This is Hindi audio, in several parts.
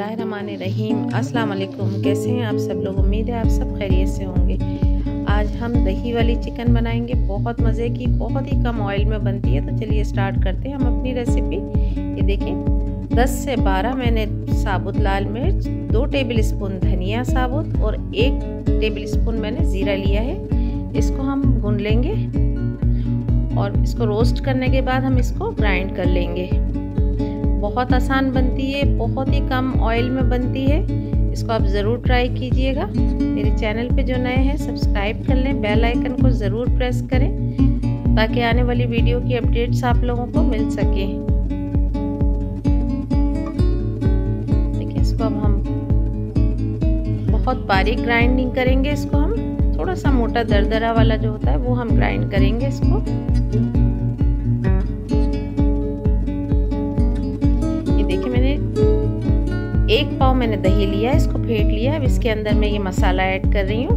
बिसमीम अस्सलाम वालेकुम कैसे हैं आप सब लोग? उम्मीद है आप सब खैरियत से होंगे। आज हम दही वाली चिकन बनाएँगे। बहुत मज़े की, बहुत ही कम ऑयल में बनती है। तो चलिए स्टार्ट करते हैं हम अपनी रेसिपी ये देखें। 10 से 12 मैंने साबुत लाल मिर्च, दो टेबल स्पून धनिया साबुत और एक टेबल स्पून मैंने ज़ीरा लिया है। इसको हम भून लेंगे और इसको रोस्ट करने के बाद हम इसको ग्राइंड कर लेंगे। बहुत आसान बनती है, बहुत ही कम ऑयल में बनती है। इसको आप ज़रूर ट्राई कीजिएगा। मेरे चैनल पे जो नए हैं सब्सक्राइब कर लें बेल आइकन को ज़रूर प्रेस करें, ताकि आने वाली वीडियो की अपडेट्स आप लोगों को मिल सके। देखिए, इसको अब हम बहुत बारीक ग्राइंडिंग करेंगे इसको हम। थोड़ा सा मोटा दरदरा वाला जो होता है, वो हम ग्राइंड करेंगे इसको। एक पाव मैंने दही लिया इसको फेंट लिया अब इसके अंदर मैं ये मसाला ऐड कर रही हूँ।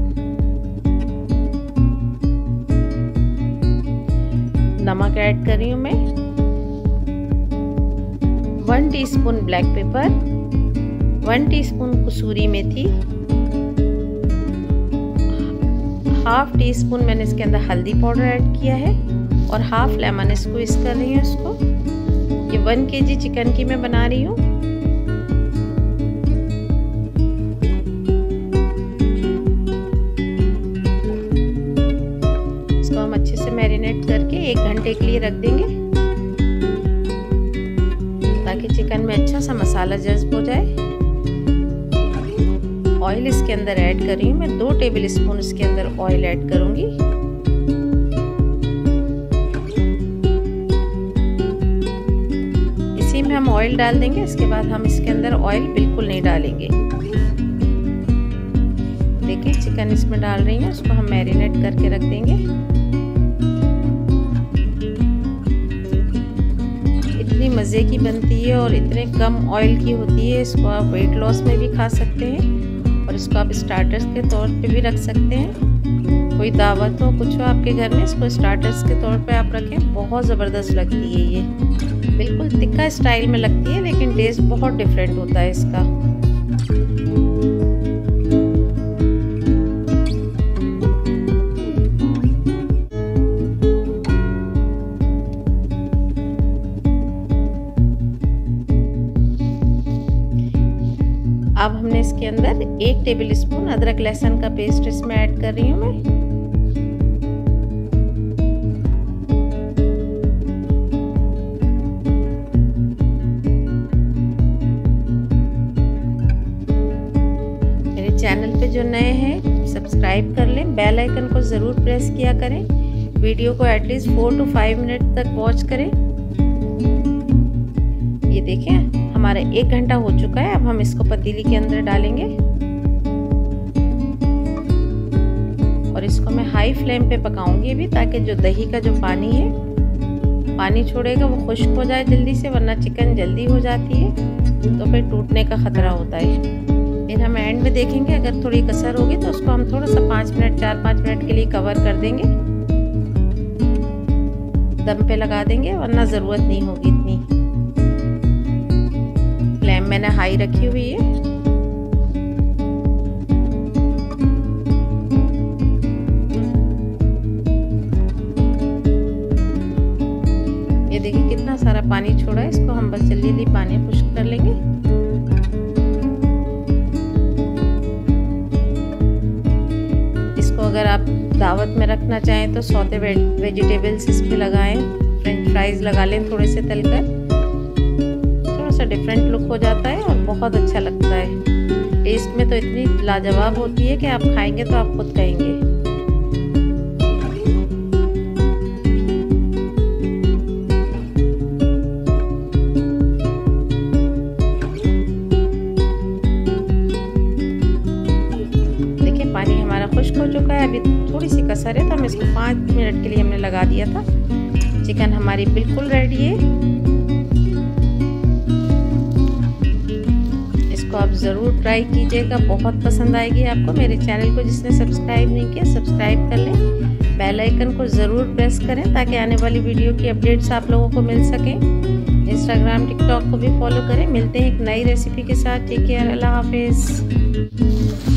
नमक ऐड कर रही हूँ मैं। One teaspoon black pepper, one teaspoon कसूरी मेथी, हाफ़ टी स्पून मैंने इसके अंदर हल्दी पाउडर ऐड किया है और हाफ़ लेमन स्क्वीज कर रही हूँ इसको। ये वन केजी चिकन की मैं बना रही हूँ। घंटे के लिए रख देंगे। ताकि चिकन में अच्छा सा मसाला जज्ब हो जाए। ऑयल इसके अंदर ऐड कर रही हूँ। मैं दो टेबल स्पून इसके अंदर ऑयल ऐड करूँगी। इसी में हम ऑयल डाल देंगे। इसके बाद हम इसके अंदर ऑयल बिल्कुल नहीं डालेंगे। देखिए चिकन इसमें डाल रही हूँ। उसको हम मैरिनेट करके रख देंगे। मज़े की बनती है और इतने कम ऑयल की होती है, इसको आप वेट लॉस में भी खा सकते हैं और इसको आप स्टार्टर्स के तौर पे भी रख सकते हैं। कोई दावत हो कुछ हो आपके घर में, इसको स्टार्टर्स के तौर पे आप रखें, बहुत ज़बरदस्त लगती है ये। बिल्कुल तिक्का स्टाइल में लगती है, लेकिन टेस्ट बहुत डिफरेंट होता है इसका। इसके अंदर एक टेबल स्पून अदरक लहसुन का पेस्ट इसमें ऐड कर रही हूँ मैं। चैनल पे जो नए हैं, सब्सक्राइब कर लें, बेल आइकन को ज़रूर प्रेस किया करें। वीडियो को at least four to five minute तक वॉच करें। देखें हमारा एक घंटा हो चुका है, अब हम इसको पतीली के अंदर डालेंगे। और इसको मैं हाई फ्लेम पे पकाऊँगी अभी, ताकि जो दही का जो पानी है, पानी छोड़ेगा, वो खुश्क हो जाए जल्दी से, वरना चिकन जल्दी हो जाती है तो फिर टूटने का ख़तरा होता है। फिर हम एंड में देखेंगे, अगर थोड़ी कसर होगी तो उसको हम थोड़ा सा पाँच मिनट, चार पाँच मिनट के लिए कवर कर देंगे। दम पे लगा देंगे, वरना ज़रूरत नहीं होगी। फ्लेम मैंने हाई रखी हुई है। ये देखिए कितना सारा पानी छोड़ा है, इसको हम बस जल्दी जल्दी पानी खुश्क कर लेंगे। इसको अगर आप दावत में रखना चाहें तो सौते वेजिटेबल्स इस पर लगाएँ, फ्रेंच फ्राइज लगा लें थोड़े से तलकर। डिफरेंट लुक हो जाता है और बहुत अच्छा लगता है। टेस्ट में तो इतनी लाजवाब होती है कि आप खाएँगे तो आप खुद कहेंगे। देखिए, पानी हमारा खुश्क हो चुका है। अभी थोड़ी सी कसर है तो हम इसको पाँच मिनट के लिए हमने लगा दिया था। चिकन हमारी बिल्कुल रेडी है। तो आप ज़रूर ट्राई कीजिएगा, बहुत पसंद आएगी आपको मेरे चैनल को, जिसने सब्सक्राइब नहीं किया सब्सक्राइब कर लें। बेल आइकन को ज़रूर प्रेस करें, ताकि आने वाली वीडियो की अपडेट्स आप लोगों को मिल सकें। इंस्टाग्राम टिकटॉक को भी फॉलो करें। मिलते हैं एक नई रेसिपी के साथ। टेक केयर अल्लाह हाफिज़।